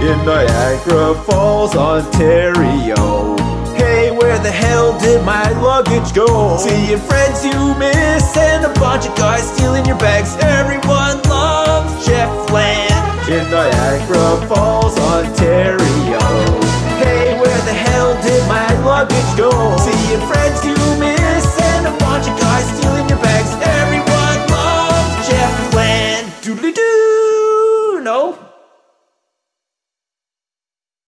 in Niagara Falls, Ontario. Hey, where the hell did my luggage go? Seeing friends you miss and a bunch of guys stealing your bags. Everyone loves Jeff Land in Niagara Falls, Ontario. Hey, where the hell did my luggage go? Seeing friends you miss and a bunch of guys stealing your bags. Everyone loves Jeff Land. Doodly doo. No.